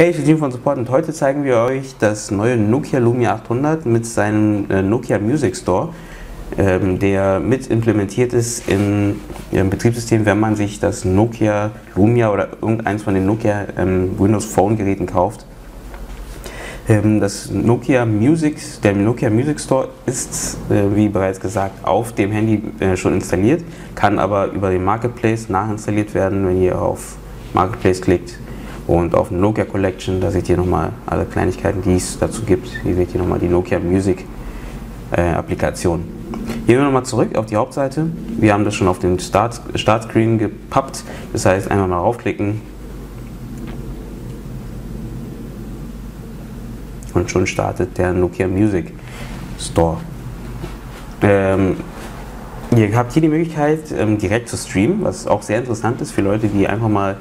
Hey, ich bin Team von Support und heute zeigen wir euch das neue Nokia Lumia 800 mit seinem äh, Nokia Music Store, ähm, der mit implementiert ist in Ihrem Betriebssystem, wenn man sich das Nokia Lumia oder irgendeins von den Nokia ähm, Windows Phone Geräten kauft. Ähm, das Nokia Music, der Nokia Music Store ist, äh, wie bereits gesagt, auf dem Handy äh, schon installiert, kann aber über den Marketplace nachinstalliert werden, wenn ihr auf Marketplace klickt und auf Nokia Collection, da seht ihr nochmal alle Kleinigkeiten, die es dazu gibt. Hier seht ihr nochmal die Nokia Music äh, Applikation. Gehen wir nochmal zurück auf die Hauptseite. Wir haben das schon auf den Start, Startscreen gepappt. Das heißt, einmal mal raufklicken. Und schon startet der Nokia Music Store. Ähm, ihr habt hier die Möglichkeit, ähm, direkt zu streamen, was auch sehr interessant ist für Leute, die einfach mal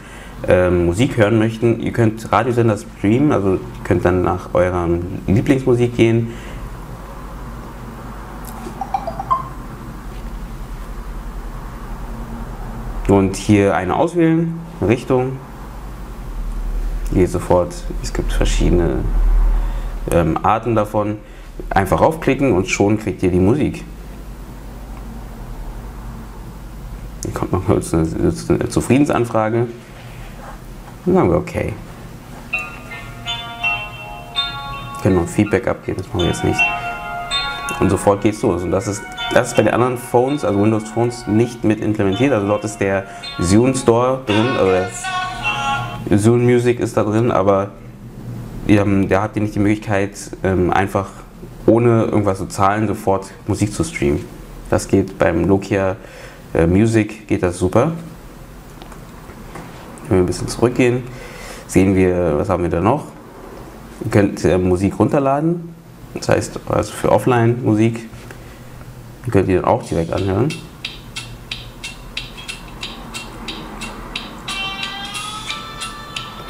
ähm, Musik hören möchten, ihr könnt Radiosender streamen, also könnt dann nach eurer Lieblingsmusik gehen. Und hier eine auswählen, Richtung. Hier sofort, es gibt verschiedene ähm, Arten davon. Einfach raufklicken und schon kriegt ihr die Musik. Hier kommt noch kurz eine, eine Zufriedensanfrage. Sagen wir okay. Wir können noch Feedback abgeben, das machen wir jetzt nicht. Und sofort geht's los. Und das ist, das ist bei den anderen Phones, also Windows Phones, nicht mit implementiert. Also dort ist der Zune Store drin, also der Zune Music ist da drin, aber der hat nicht die Möglichkeit, ähm, einfach ohne irgendwas zu zahlen, sofort Musik zu streamen. Das geht beim Nokia äh, Music, geht das super. Wenn wir ein bisschen zurückgehen, sehen wir, was haben wir da noch? Ihr könnt äh, Musik runterladen, das heißt also für Offline-Musik. Ihr könnt die dann auch direkt anhören.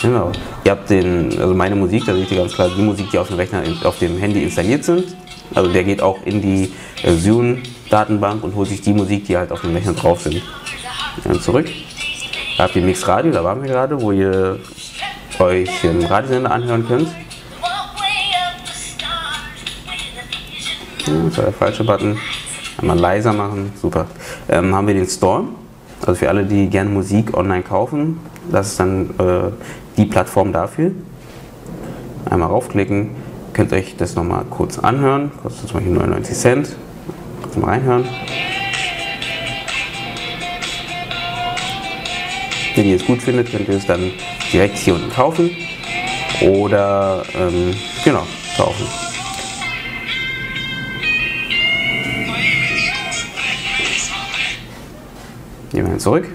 Genau. Ihr habt den, also meine Musik, da seht ihr ganz klar die Musik, die auf dem Rechner, auf dem Handy installiert sind. Also der geht auch in die äh, Zune-Datenbank und holt sich die Musik, die halt auf dem Rechner drauf sind. Dann zurück. Ihr Mix Radio, da waren wir gerade, wo ihr euch einen Radiosender anhören könnt. das war der falsche Button. Einmal leiser machen, super. Ähm, haben wir den Store, also für alle, die gerne Musik online kaufen, das ist dann äh, die Plattform dafür. Einmal raufklicken, könnt euch das nochmal kurz anhören, kostet zum Beispiel 99 Cent. Kurz mal reinhören. Wenn ihr es gut findet, könnt ihr es dann direkt hier unten kaufen oder ähm, genau, kaufen. Gehen wir zurück.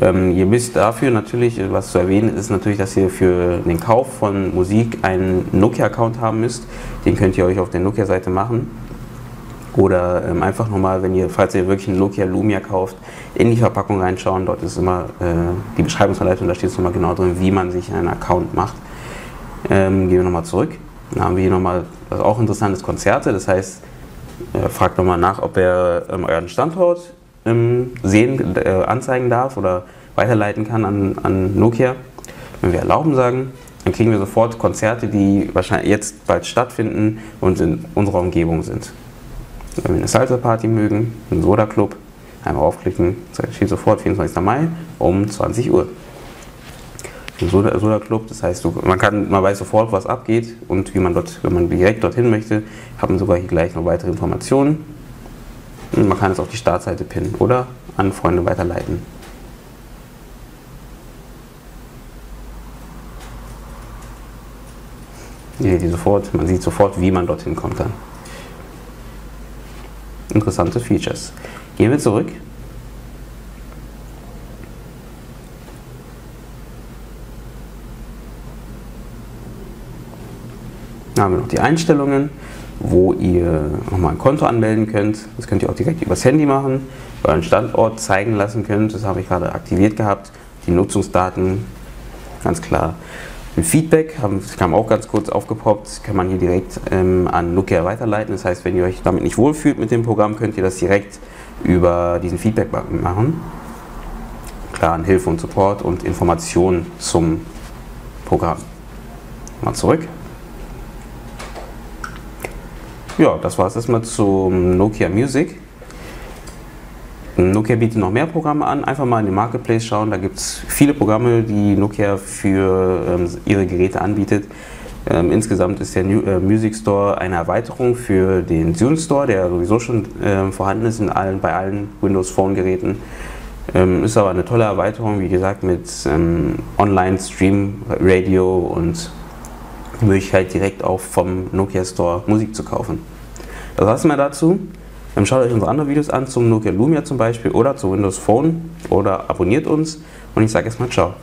Ähm, ihr müsst dafür natürlich, was zu erwähnen ist natürlich, dass ihr für den Kauf von Musik einen Nokia-Account haben müsst. Den könnt ihr euch auf der Nokia-Seite machen. Oder ähm, einfach nochmal, wenn ihr, falls ihr wirklich einen Nokia Lumia kauft, in die Verpackung reinschauen. Dort ist immer äh, die Beschreibungsanleitung, da steht es nochmal genau drin, wie man sich einen Account macht. Ähm, gehen wir nochmal zurück. Dann haben wir hier nochmal, was auch interessant ist, Konzerte. Das heißt, äh, fragt nochmal nach, ob er ähm, euren Standort ähm, sehen, äh, anzeigen darf oder weiterleiten kann an, an Nokia. Wenn wir erlauben sagen, dann kriegen wir sofort Konzerte, die wahrscheinlich jetzt bald stattfinden und in unserer Umgebung sind. Wenn wir eine Salsa-Party mögen, einen Soda-Club, einmal aufklicken, steht sofort 24. Mai um 20 Uhr. Ein Soda-Club, das heißt, man, kann, man weiß sofort, was abgeht und wie man dort, wenn man direkt dorthin möchte, haben sogar hier gleich noch weitere Informationen. Und man kann es auf die Startseite pinnen oder an Freunde weiterleiten. Die sofort, man sieht sofort, wie man dorthin kommt dann interessante Features. Gehen wir zurück. Dann haben wir noch die Einstellungen, wo ihr nochmal ein Konto anmelden könnt. Das könnt ihr auch direkt übers Handy machen, euren Standort zeigen lassen könnt. Das habe ich gerade aktiviert gehabt. Die Nutzungsdaten, ganz klar. Ein Feedback haben, kam auch ganz kurz aufgepoppt, kann man hier direkt ähm, an Nokia weiterleiten. Das heißt, wenn ihr euch damit nicht wohlfühlt mit dem Programm, könnt ihr das direkt über diesen Feedback-Button machen. Klar, an Hilfe und Support und Informationen zum Programm. Mal zurück. Ja, das war es erstmal zum Nokia Music. Nokia bietet noch mehr Programme an. Einfach mal in den Marketplace schauen. Da gibt es viele Programme, die Nokia für ähm, ihre Geräte anbietet. Ähm, insgesamt ist der New, äh, Music Store eine Erweiterung für den Zune Store, der sowieso schon äh, vorhanden ist in allen, bei allen Windows Phone Geräten. Ähm, ist aber eine tolle Erweiterung, wie gesagt, mit ähm, Online-Stream, Radio und die Möglichkeit direkt auch vom Nokia Store Musik zu kaufen. Das war's mal dazu. Ähm, schaut euch unsere anderen Videos an, zum Nokia Lumia zum Beispiel oder zu Windows Phone oder abonniert uns und ich sage erstmal ciao.